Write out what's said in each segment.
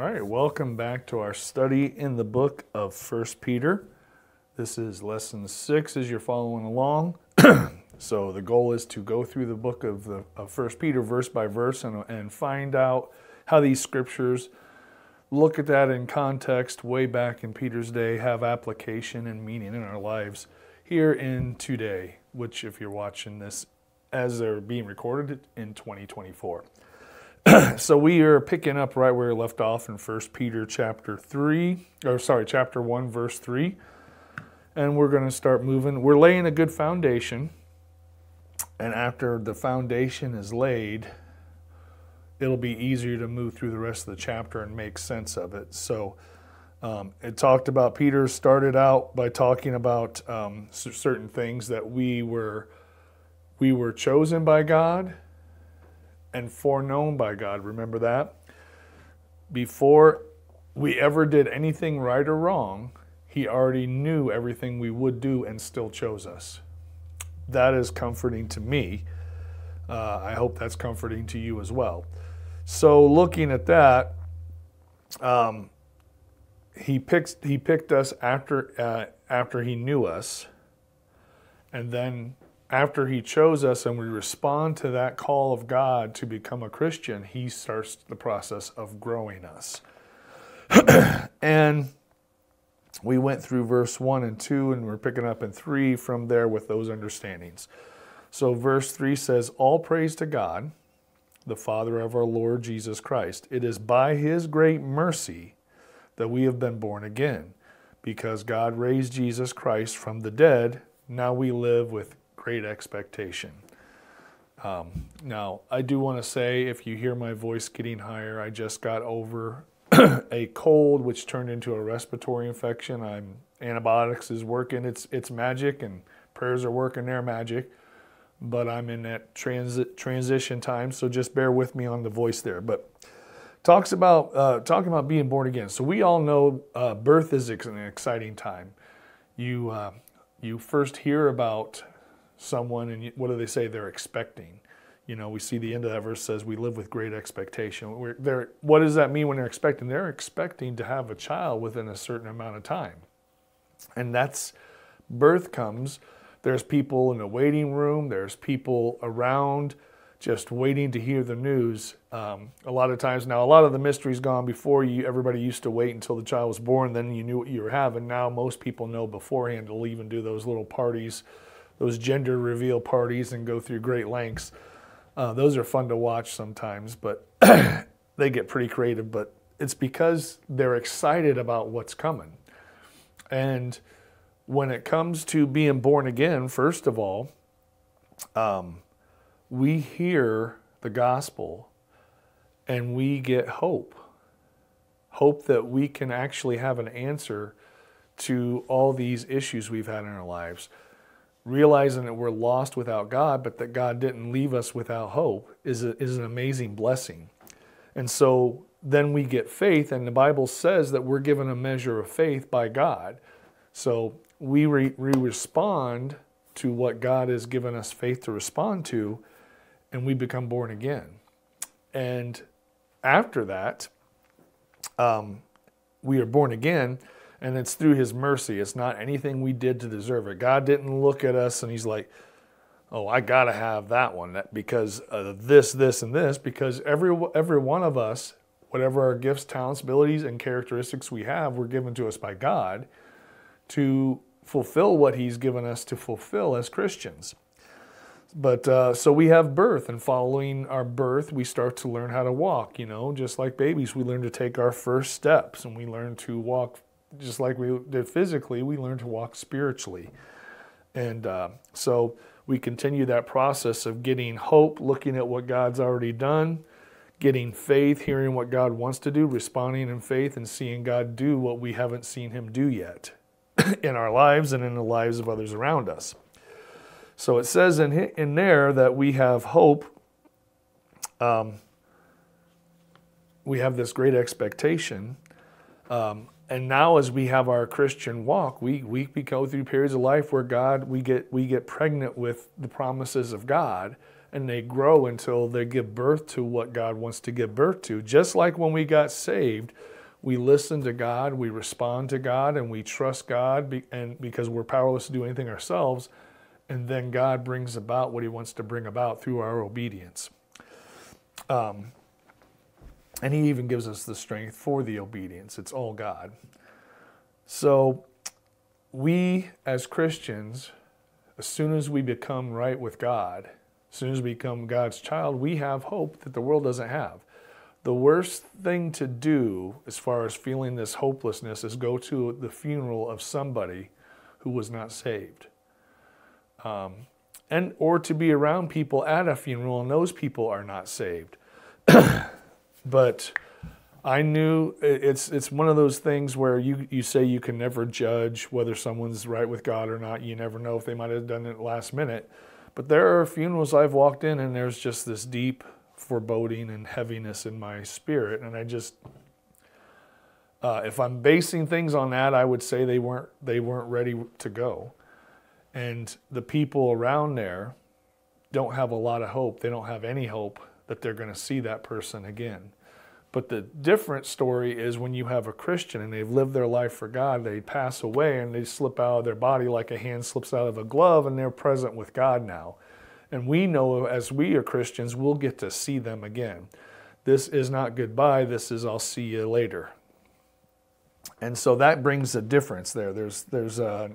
All right, welcome back to our study in the book of First Peter. This is lesson six as you're following along. so the goal is to go through the book of the First Peter verse by verse and, and find out how these scriptures look at that in context way back in Peter's day, have application and meaning in our lives here in today, which if you're watching this as they're being recorded in 2024. so we are picking up right where we left off in 1 Peter chapter 3, or sorry, chapter 1, verse 3. And we're going to start moving. We're laying a good foundation. And after the foundation is laid, it'll be easier to move through the rest of the chapter and make sense of it. So um, it talked about, Peter started out by talking about um, certain things that we were, we were chosen by God and foreknown by God. Remember that? Before we ever did anything right or wrong, He already knew everything we would do and still chose us. That is comforting to me. Uh, I hope that's comforting to you as well. So, looking at that, um, he picked he picked us after uh, after he knew us, and then after he chose us and we respond to that call of God to become a Christian, he starts the process of growing us. and we went through verse 1 and 2, and we're picking up in 3 from there with those understandings. So, verse 3 says, All praise to God, the Father of our Lord Jesus Christ. It is by his great mercy that we have been born again. Because God raised Jesus Christ from the dead, now we live with great expectation. Um, now, I do want to say if you hear my voice getting higher, I just got over a cold which turned into a respiratory infection. I'm antibiotics is working. It's it's magic and prayers are working their magic. But I'm in that transit transition time, so just bear with me on the voice there. But talks about uh, talking about being born again. So we all know uh, birth is an exciting time. You uh, you first hear about someone, and what do they say? They're expecting. You know, we see the end of that verse says we live with great expectation. We're, they're, what does that mean when they're expecting? They're expecting to have a child within a certain amount of time. And that's birth comes. There's people in the waiting room, there's people around just waiting to hear the news. Um, a lot of times now, a lot of the mystery's gone before you. Everybody used to wait until the child was born, then you knew what you were having. Now most people know beforehand. They'll even do those little parties those gender reveal parties and go through great lengths. Uh, those are fun to watch sometimes, but they get pretty creative. But it's because they're excited about what's coming. And when it comes to being born again, first of all, um, we hear the gospel and we get hope. Hope that we can actually have an answer to all these issues we've had in our lives realizing that we're lost without God, but that God didn't leave us without hope is, a, is an amazing blessing. And so then we get faith, and the Bible says that we're given a measure of faith by God. So we, re, we respond to what God has given us faith to respond to, and we become born again. And after that, um, we are born again and it's through his mercy. It's not anything we did to deserve it. God didn't look at us and he's like, oh, I got to have that one because of this, this, and this, because every, every one of us, whatever our gifts, talents, abilities, and characteristics we have, were given to us by God to fulfill what he's given us to fulfill as Christians. But uh, so we have birth, and following our birth, we start to learn how to walk. You know, just like babies, we learn to take our first steps, and we learn to walk just like we did physically, we learn to walk spiritually. And uh, so we continue that process of getting hope, looking at what God's already done, getting faith, hearing what God wants to do, responding in faith, and seeing God do what we haven't seen Him do yet in our lives and in the lives of others around us. So it says in, in there that we have hope. Um, we have this great expectation. Um, and now as we have our Christian walk, we, we, we go through periods of life where God, we get, we get pregnant with the promises of God and they grow until they give birth to what God wants to give birth to. Just like when we got saved, we listen to God, we respond to God, and we trust God, and because we're powerless to do anything ourselves, and then God brings about what He wants to bring about through our obedience. Um, and He even gives us the strength for the obedience. It's all God. So, we as Christians, as soon as we become right with God, as soon as we become God's child, we have hope that the world doesn't have. The worst thing to do, as far as feeling this hopelessness, is go to the funeral of somebody who was not saved. Um, and or to be around people at a funeral and those people are not saved. but I knew it's it's one of those things where you you say you can never judge whether someone's right with God or not. You never know if they might have done it last minute. But there are funerals I've walked in and there's just this deep foreboding and heaviness in my spirit, and I just uh, if I'm basing things on that, I would say they weren't they weren't ready to go, and the people around there don't have a lot of hope. They don't have any hope that they're going to see that person again. But the different story is when you have a Christian and they've lived their life for God, they pass away and they slip out of their body like a hand slips out of a glove and they're present with God now. And we know as we are Christians, we'll get to see them again. This is not goodbye, this is I'll see you later. And so that brings a difference there. There's, there's a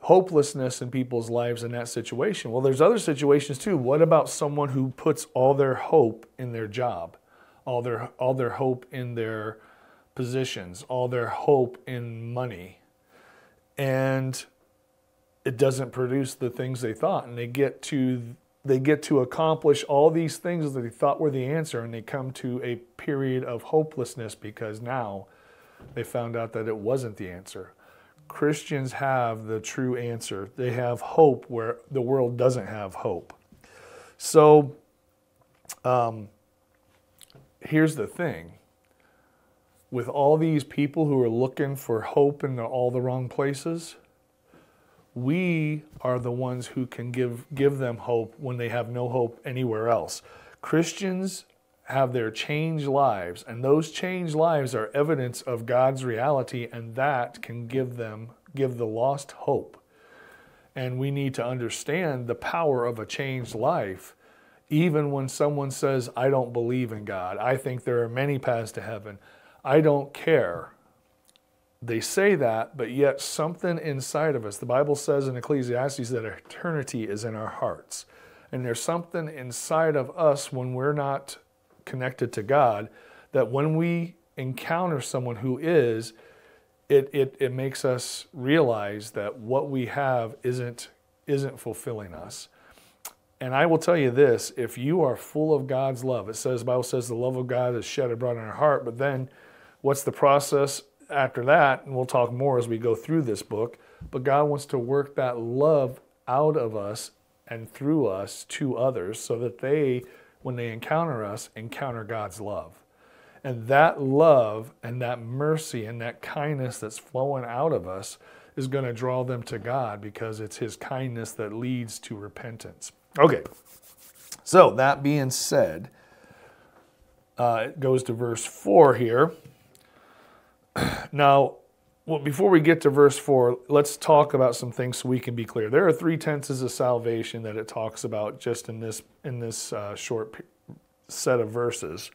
hopelessness in people's lives in that situation. Well, there's other situations too. What about someone who puts all their hope in their job? all their all their hope in their positions, all their hope in money. And it doesn't produce the things they thought and they get to they get to accomplish all these things that they thought were the answer and they come to a period of hopelessness because now they found out that it wasn't the answer. Christians have the true answer. They have hope where the world doesn't have hope. So, um, here's the thing with all these people who are looking for hope in all the wrong places, we are the ones who can give, give them hope when they have no hope anywhere else. Christians have their changed lives, and those changed lives are evidence of God's reality, and that can give them, give the lost hope. And we need to understand the power of a changed life even when someone says, I don't believe in God, I think there are many paths to heaven, I don't care. They say that, but yet something inside of us, the Bible says in Ecclesiastes that eternity is in our hearts. And there's something inside of us when we're not connected to God that when we encounter someone who is, it, it, it makes us realize that what we have isn't, isn't fulfilling us. And I will tell you this, if you are full of God's love, it says, the Bible says the love of God is shed abroad in our heart, but then what's the process after that? And we'll talk more as we go through this book. But God wants to work that love out of us and through us to others so that they, when they encounter us, encounter God's love. And that love and that mercy and that kindness that's flowing out of us is going to draw them to God because it's His kindness that leads to repentance. Okay, so that being said, uh, it goes to verse 4 here. Now, well, before we get to verse 4, let's talk about some things so we can be clear. There are three tenses of salvation that it talks about just in this, in this uh, short set of verses.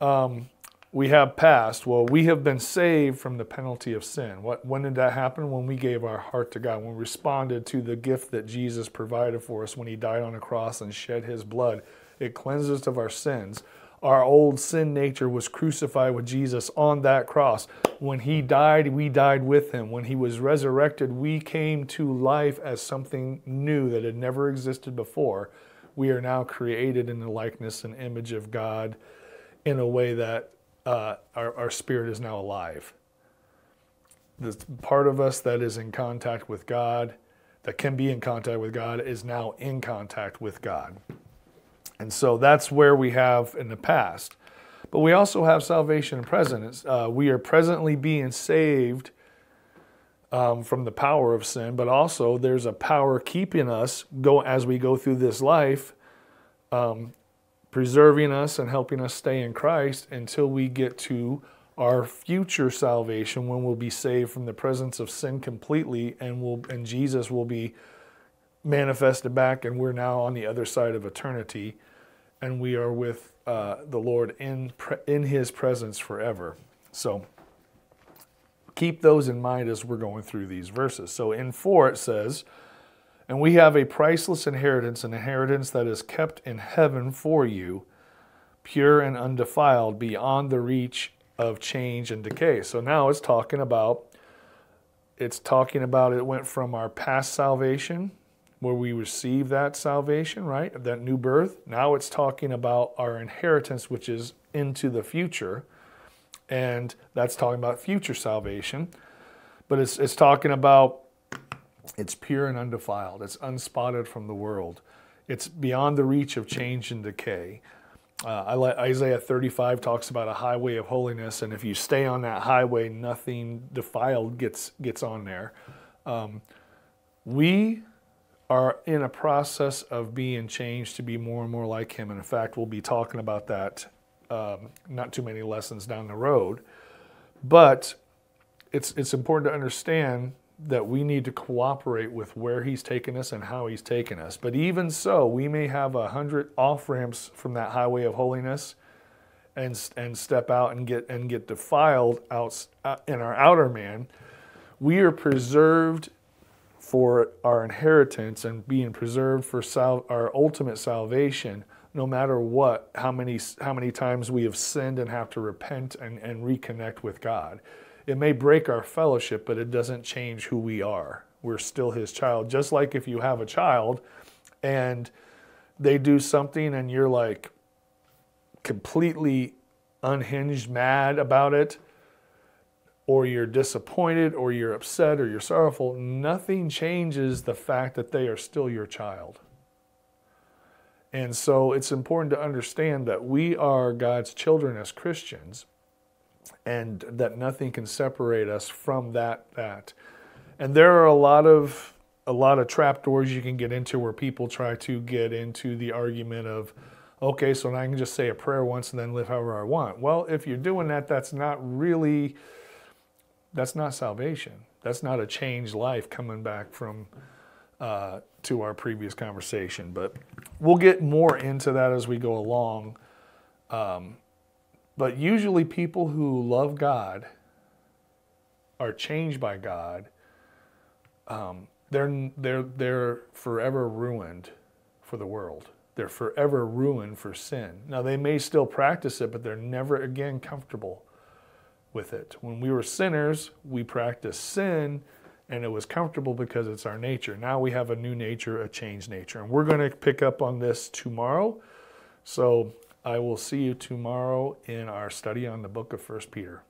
Um, we have passed. Well, we have been saved from the penalty of sin. What, when did that happen? When we gave our heart to God, when we responded to the gift that Jesus provided for us when He died on a cross and shed His blood. It cleanses us of our sins. Our old sin nature was crucified with Jesus on that cross. When He died, we died with Him. When He was resurrected, we came to life as something new that had never existed before. We are now created in the likeness and image of God in a way that uh, our, our spirit is now alive. The part of us that is in contact with God, that can be in contact with God, is now in contact with God. And so that's where we have in the past. But we also have salvation in present. Uh, we are presently being saved um, from the power of sin, but also there's a power keeping us go as we go through this life, um, preserving us and helping us stay in Christ until we get to our future salvation when we'll be saved from the presence of sin completely and will and Jesus will be manifested back and we're now on the other side of eternity and we are with uh, the Lord in in his presence forever. So keep those in mind as we're going through these verses. So in 4 it says, And we have a priceless inheritance, an inheritance that is kept in heaven for you, pure and undefiled, beyond the reach of change and decay. So now it's talking about it's talking about it went from our past salvation where we receive that salvation, right? That new birth. Now it's talking about our inheritance which is into the future and that's talking about future salvation. But it's, it's talking about it's pure and undefiled, it's unspotted from the world, it's beyond the reach of change and decay. Uh, Isaiah 35 talks about a highway of holiness, and if you stay on that highway, nothing defiled gets gets on there. Um, we are in a process of being changed to be more and more like Him, and in fact, we'll be talking about that um, not too many lessons down the road. But it's, it's important to understand that we need to cooperate with where he's taken us and how he's taken us. But even so, we may have a hundred off ramps from that highway of holiness and, and step out and get, and get defiled out uh, in our outer man. We are preserved for our inheritance and being preserved for sal- our ultimate salvation no matter what, how many, how many times we have sinned and have to repent and, and reconnect with God. It may break our fellowship, but it doesn't change who we are. We're still His child. Just like if you have a child and they do something and you're like completely unhinged, mad about it, or you're disappointed, or you're upset, or you're sorrowful, nothing changes the fact that they are still your child. And so it's important to understand that we are God's children as Christians and that nothing can separate us from that that. And there are a lot of a lot of trapdoors you can get into where people try to get into the argument of okay, so now I can just say a prayer once and then live however I want. Well, if you're doing that, that's not really that's not salvation. That's not a changed life coming back from uh, to our previous conversation. But we'll get more into that as we go along. Um, but usually, people who love God are changed by God. Um, they're they're they're forever ruined for the world. They're forever ruined for sin. Now they may still practice it, but they're never again comfortable with it. When we were sinners, we practiced sin and it was comfortable because it's our nature. Now we have a new nature, a changed nature. And we're going to pick up on this tomorrow. So I will see you tomorrow in our study on the book of First Peter.